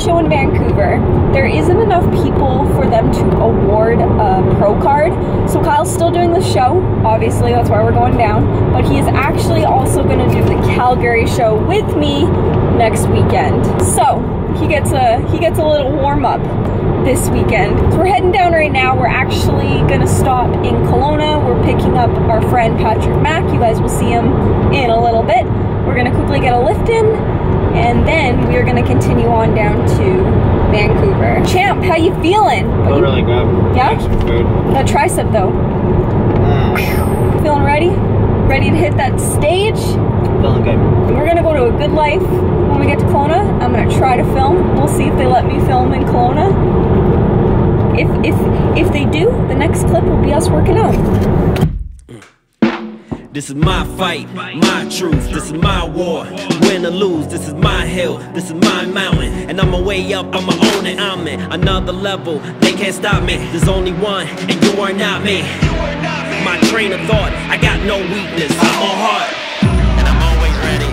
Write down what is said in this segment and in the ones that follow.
show in Vancouver, there isn't enough people for them to award a pro card. So, Kyle's still doing the show. Obviously, that's why we're going down. But he is actually also going to do the Calgary show with me next weekend. So, he gets a he gets a little warm up this weekend. So we're heading down right now. We're actually gonna stop in Kelowna. We're picking up our friend Patrick Mack. You guys will see him in a little bit. We're gonna quickly get a lift in, and then we're gonna continue on down to Vancouver. Champ, how you feeling? Feel really good. Yeah? Some food. That tricep though. Mm, Feeling ready? Ready to hit that stage? feeling good. And we're gonna go to a good life when we get to Kelowna. I'm gonna try to film. We'll see if they let me film in Kelowna. If if if they do, the next clip will be us working out. This is my fight, my truth, this is my war. Win or lose, this is my hill, this is my mountain. And I'm way up, I'ma own it, I'm in another level. They can't stop me, there's only one, and you are not me. My train of thought, I got no weakness, I'm on heart. And I'm always ready,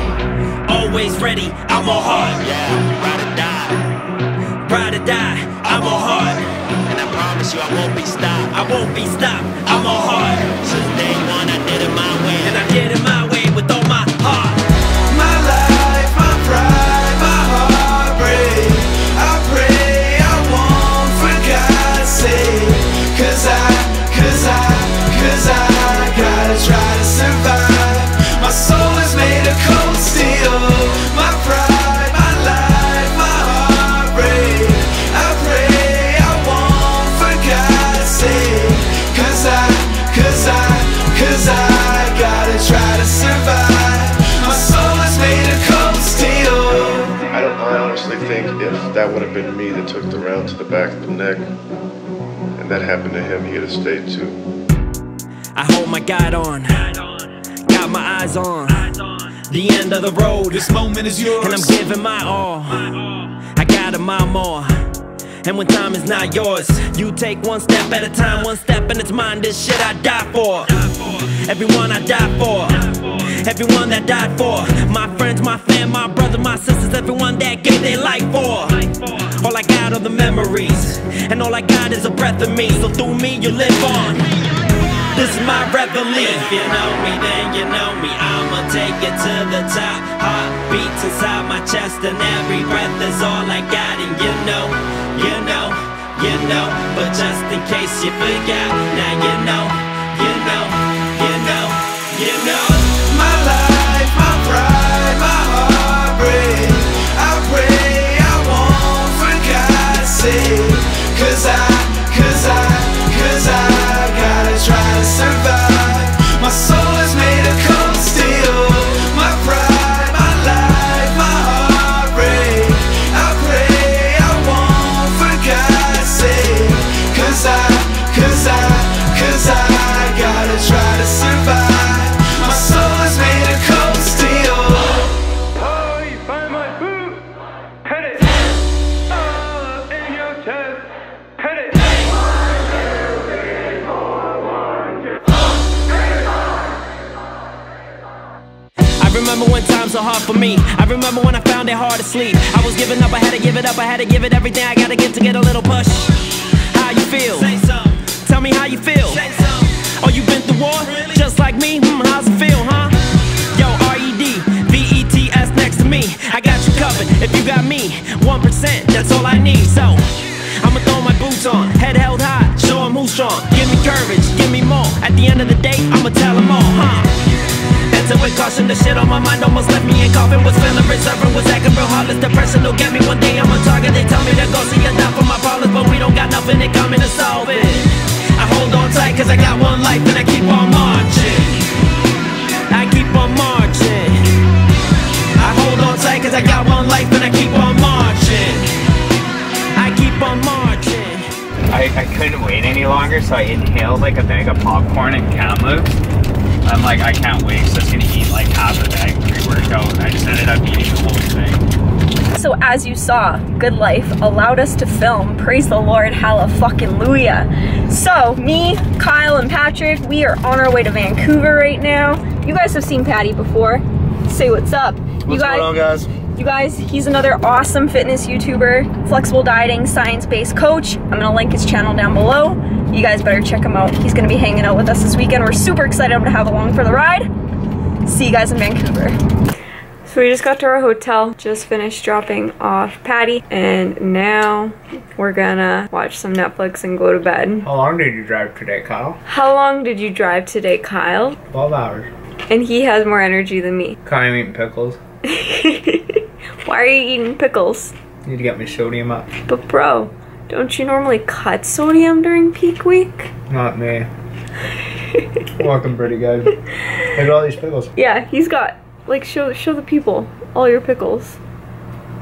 always ready, I'm on heart. Yeah, ride or die, ride or die, I'm on heart. Promise you, I won't be stopped, I won't be stopped, I'm on hard. Since day one, I did it my way, and I did it my that would have been me that took the round to the back of the neck, and that happened to him, he'd have stayed too. I hold my guide on, got my eyes on the end of the road. This moment is yours. and I'm giving my all. I got a mile more. And when time is not yours, you take one step at a time, one step and it's mine. This shit I die for. Everyone I die for. Everyone that died for. My friends, my fam, my brothers, my sisters, everyone that gave their life for. All I got are the memories. And all I got is a breath of me. So through me, you live on. This is my reveille. If you know me, then you know me. I'ma take it to the top. Heart beats inside my chest, and every breath is all I got. And you know, you know, you know. But just in case you forgot, now you know, you know, give it up, I had to give it everything I gotta give to get a little push. How you feel? Say something. Tell me how you feel. Say something. Oh, you been through war? Really? Just like me? Hmm, how's it feel, huh? Yo, R-E-D, V-E-T-S next to me. I got you covered. If you got me, 1%, that's all I need. So, I'ma throw my boots on, head held high, show 'em who's strong. Give me courage, give me more. At the end of the day, I'ma tell 'em all, huh? With caution, the shit on my mind almost left me in coffin. Was feeling reserving, was acting real heartless. Depression will get me one day. I'm a target. They tell me to go see a for my problems, but we don't got nothing in common to solve it. I hold on tight, cause I got one life and I keep on marching. I keep on marching. I hold on tight, cause I got one life and I keep on marching. I keep on marching. I, I couldn't wait any longer, so I inhaled like a bag of popcorn and Kamloops. I'm like, I can't wait. So I was gonna eat like half a bag pre-workout. I just ended up eating the whole thing. So as you saw, Good Life allowed us to film. Praise the Lord, hallelujah. So, me, Kyle, and Patrick, we are on our way to Vancouver right now. You guys have seen Patty before. Say what's up. you guys, going on, guys? you guys, he's another awesome fitness YouTuber, flexible dieting, science-based coach. I'm gonna link his channel down below. You guys better check him out. He's gonna be hanging out with us this weekend. We're super excited to have along for the ride. See you guys in Vancouver. So we just got to our hotel, just finished dropping off Patty, and now we're gonna watch some Netflix and go to bed. How long did you drive today, Kyle? How long did you drive today, Kyle? 12 hours. And he has more energy than me. Kyle, I'm eating pickles. Why are you eating pickles? You Need to get my sodium up. But bro, don't you normally cut sodium during peak week? Not me. Walking pretty good. Look at all these pickles. Yeah, he's got like show show the people all your pickles.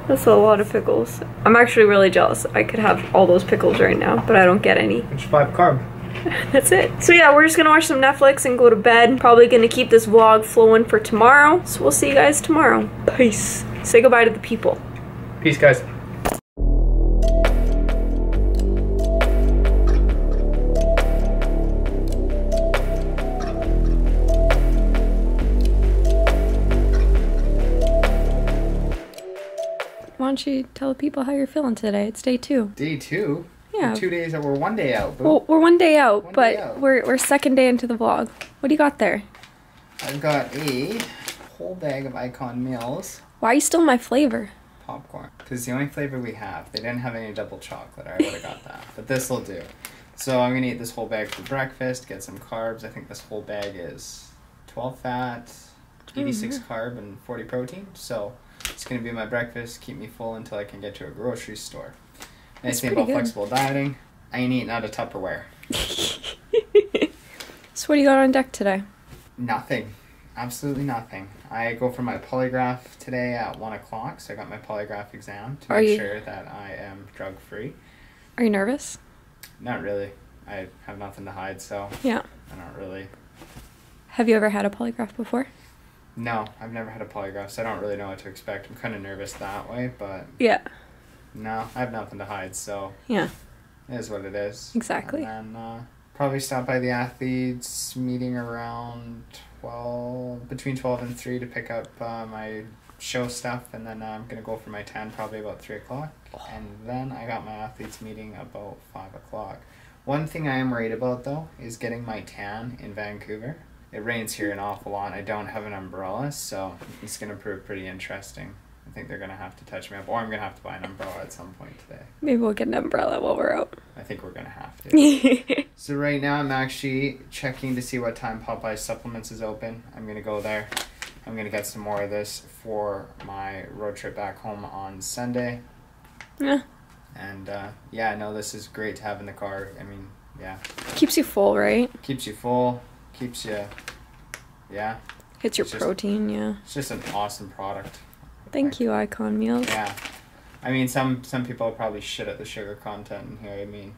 That's a lot of pickles. I'm actually really jealous. I could have all those pickles right now, but I don't get any. It's five carb. That's it. So yeah, we're just gonna watch some Netflix and go to bed. Probably gonna keep this vlog flowing for tomorrow. So we'll see you guys tomorrow. Peace. Say goodbye to the people. Peace, guys. Don't you tell the people how you're feeling today? It's day two. Day two. Yeah. Two days that we're one day out. Well, we're one day out, One but day out. we're we're second day into the vlog. What do you got there? I've got a whole bag of Icon meals Why are you still my flavor? popcorn. Because the only flavor we have, they didn't have any double chocolate. I would have got that. But this will do. So I'm going to eat this whole bag for breakfast, get some carbs. I think this whole bag is 12 fat, 86 mm-hmm. carb, and 40 protein. So it's going to be my breakfast, keep me full until I can get to a grocery store. Nice That's thing about good. flexible dieting, I ain't eating out of Tupperware. So what do you got on deck today? Nothing. Absolutely nothing. I go for my polygraph today at 1 o'clock, so I got my polygraph exam to Are make you- sure that I am drug free. Are you nervous? Not really. I have nothing to hide, so Yeah. I don't really. Have you ever had a polygraph before? No, I've never had a polygraph, so I don't really know what to expect. I'm kind of nervous that way, but Yeah. no, I have nothing to hide, so Yeah. it is what it is. Exactly. And then uh, probably stop by the athletes meeting around 12, between 12 and 3 to pick up uh, my show stuff, and then uh, I'm going to go for my 10 probably about 3 o'clock. And then I got my athletes meeting about 5 o'clock. One thing I am worried about though is getting my tan in Vancouver. It rains here an awful lot. I don't have an umbrella, so it's going to prove pretty interesting. I think they're going to have to touch me up, or I'm going to have to buy an umbrella at some point today. Maybe we'll get an umbrella while we're out. I think we're going to have to. So right now I'm actually checking to see what time Popeye Supplements is open. I'm gonna go there. I'm gonna get some more of this for my road trip back home on Sunday. Yeah. And uh, yeah, I know this is great to have in the car. I mean, yeah, Keeps you full, right? keeps you full, keeps you, yeah, Hits your just- protein, yeah. it's just an awesome product. Thank you, Icon Meals. Yeah, I mean some some people probably shit at the sugar content in here. I mean,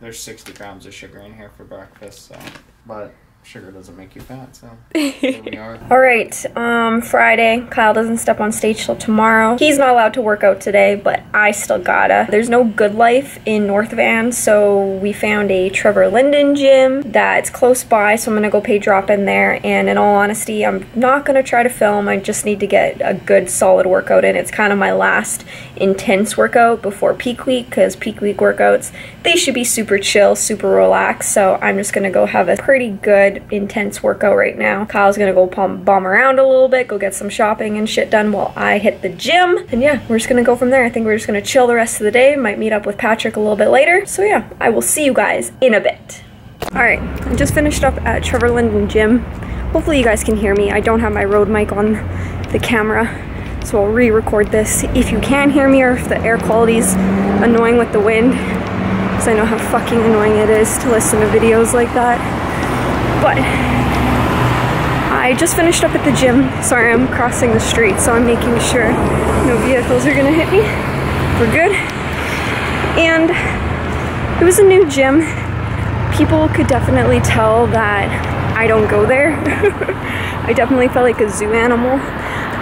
there's 60 grams of sugar in here for breakfast, so but sugar doesn't make you fat, so here we are. All right, um, Friday. Kyle doesn't step on stage till tomorrow. He's not allowed to work out today, but I still gotta. There's no Good Life in North Van, so we found a Trevor Linden gym that's close by, so I'm gonna go pay drop in there. And in all honesty, I'm not gonna try to film. I just need to get a good solid workout in. It's kind of my last intense workout before peak week, because peak week workouts, they should be super chill, super relaxed. So I'm just gonna go have a pretty good intense workout right now. Kyle's gonna go pump, bomb around a little bit, go get some shopping and shit done while I hit the gym. And yeah, we're just gonna go from there. I think we're just gonna chill the rest of the day. Might meet up with Patrick a little bit later. So yeah, I will see you guys in a bit. All right, I just finished up at Trevor Linden Gym. Hopefully you guys can hear me. I don't have my Rode mic on the camera, so I'll re-record this if you can hear me or if the air quality's annoying with the wind, because I know how fucking annoying it is to listen to videos like that. But I just finished up at the gym. Sorry, I'm crossing the street, so I'm making sure no vehicles are gonna hit me. We're good. And it was a new gym. People could definitely tell that I don't go there. I definitely felt like a zoo animal.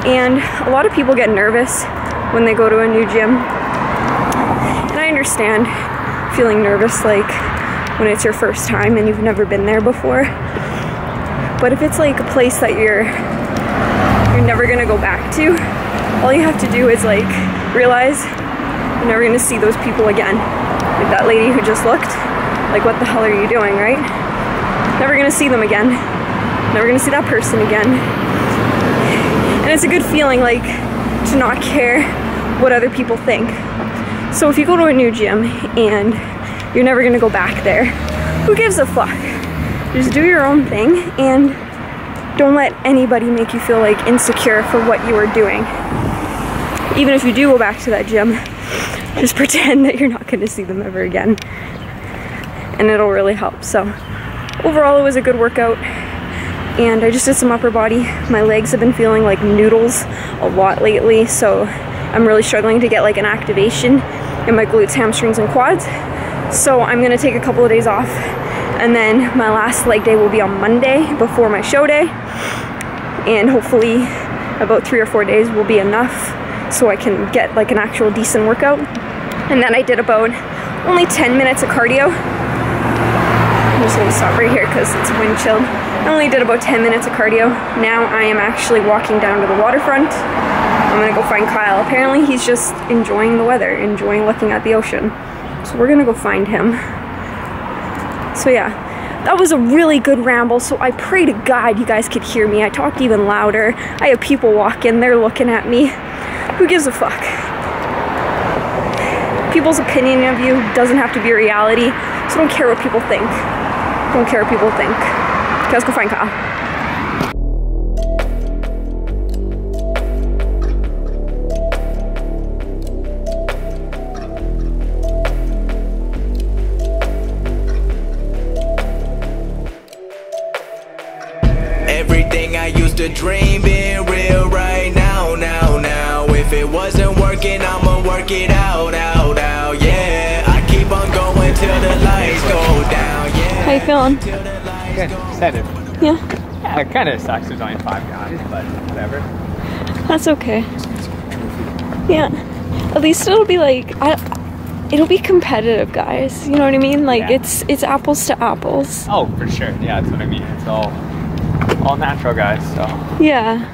And a lot of people get nervous when they go to a new gym. And I understand feeling nervous like when it's your first time and you've never been there before. But if it's like a place that you're you're never gonna go back to, all you have to do is like realize you're never gonna see those people again. Like that lady who just looked, like what the hell are you doing, right? Never gonna see them again. Never gonna see that person again. And it's a good feeling like to not care what other people think. So if you go to a new gym and you're never gonna go back there, who gives a fuck? Just do your own thing and don't let anybody make you feel like insecure for what you are doing. Even if you do go back to that gym, just pretend that you're not gonna see them ever again. And it'll really help. So overall it was a good workout and I just did some upper body. My legs have been feeling like noodles a lot lately, so I'm really struggling to get like an activation in my glutes, hamstrings, and quads. So I'm gonna take a couple of days off and then my last leg day will be on Monday before my show day. And hopefully about three or four days will be enough so I can get like an actual decent workout. And then I did about only 10 minutes of cardio. I'm just gonna stop right here because it's wind chilled. I only did about 10 minutes of cardio. Now I am actually walking down to the waterfront. I'm gonna go find Kyle. Apparently he's just enjoying the weather, enjoying looking at the ocean. So we're gonna go find him. So yeah, that was a really good ramble. So I pray to God you guys could hear me. I talked even louder. I have people walk in, they're looking at me. Who gives a fuck? People's opinion of you doesn't have to be reality. So don't care what people think. Don't care what people think. Let's go find Kyle. Everything I used to dream being real right now, now, now. If it wasn't working, I'ma work it out, out, out, yeah. I keep on going till the lights go down, yeah. How you feeling? Good. Excited. Yeah, Yeah, it kind of sucks. There's only five guys, but whatever. that's okay. Yeah, at least it'll be like I, it'll be competitive, guys. You know what I mean? Like Yeah. it's it's apples to apples. Oh, for sure. Yeah, that's what I mean. It's all all natural guys. So Yeah,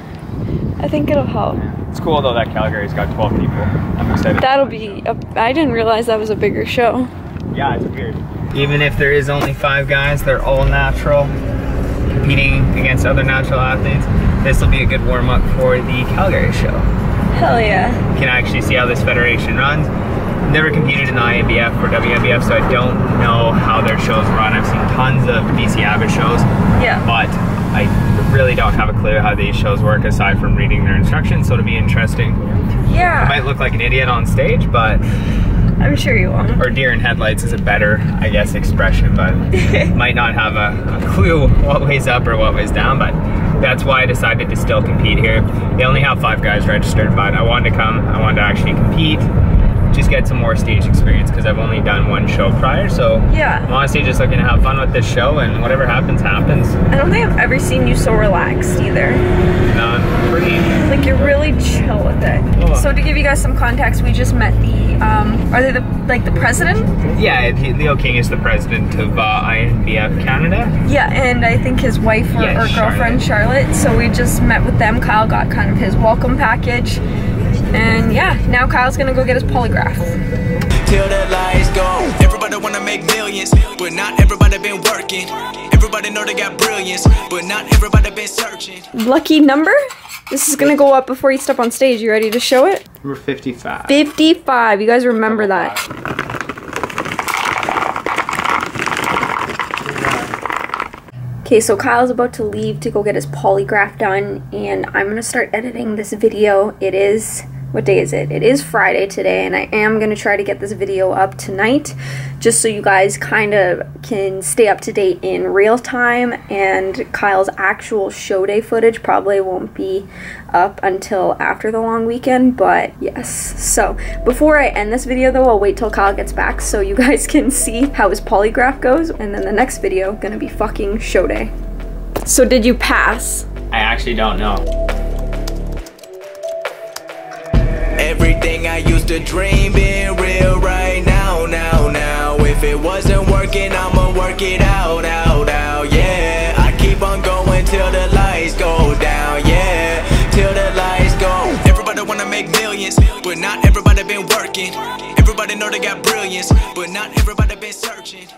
I think it'll help. yeah. it's cool though that Calgary's got 12 people. I'm excited. That'll be. A, I didn't realize that was a bigger show. Yeah, it's weird. Even if there is only five guys, they're all natural, competing against other natural athletes. This will be a good warm up for the Calgary show. Hell yeah. You can actually see how this federation runs. Never competed in the INBF or WNBF, so I don't know how their shows run. I've seen tons of BCABBA shows, Yeah. but I really don't have a clue how these shows work aside from reading their instructions. So it'll be interesting. Yeah. I might look like an idiot on stage, but I'm sure you won't. or deer in headlights is a better, I guess, expression, but might not have a, a clue what way's up or what way's down. But that's why I decided to still compete here. They only have five guys registered, but I wanted to come. I wanted to actually compete, just get some more stage experience because I've only done one show prior. So Yeah. I'm honestly just looking to have fun with this show, and whatever happens, happens. I don't think I've ever seen you so relaxed either. Uh, pretty. Like you're really chill with it. Oh. So to give you guys some context, we just met the um are they the like the president? Yeah, Leo King is the president of uh, INBF Canada. Yeah, and I think his wife or, or girlfriend Charlotte. So we just met with them. Kyle got kind of his welcome package. And yeah, now Kyle's gonna go get his polygraph. till the lights go. Everybody wanna make millions, but not everybody been working. Everybody know they got brilliance, but not everybody been searching. Lucky number? This is gonna go up before you step on stage. You ready to show it? We're 55. 55. You guys remember that. Okay, so Kyle's about to leave to go get his polygraph done, and I'm gonna start editing this video. It is, what day is it? It is Friday today, and I am gonna try to get this video up tonight, just so you guys kind of can stay up to date in real time. And Kyle's actual show day footage probably won't be up until after the long weekend, but yes. So before I end this video though, I'll wait till Kyle gets back so you guys can see how his polygraph goes, and then the next video gonna be fucking show day. So did you pass? I actually don't know. To dream being real right now, now, now. If it wasn't working, I'ma work it out, out, out, yeah. I keep on going till the lights go down, yeah. Till the lights go. Everybody wanna make millions, but not everybody been working. Everybody know they got brilliance, but not everybody been searching.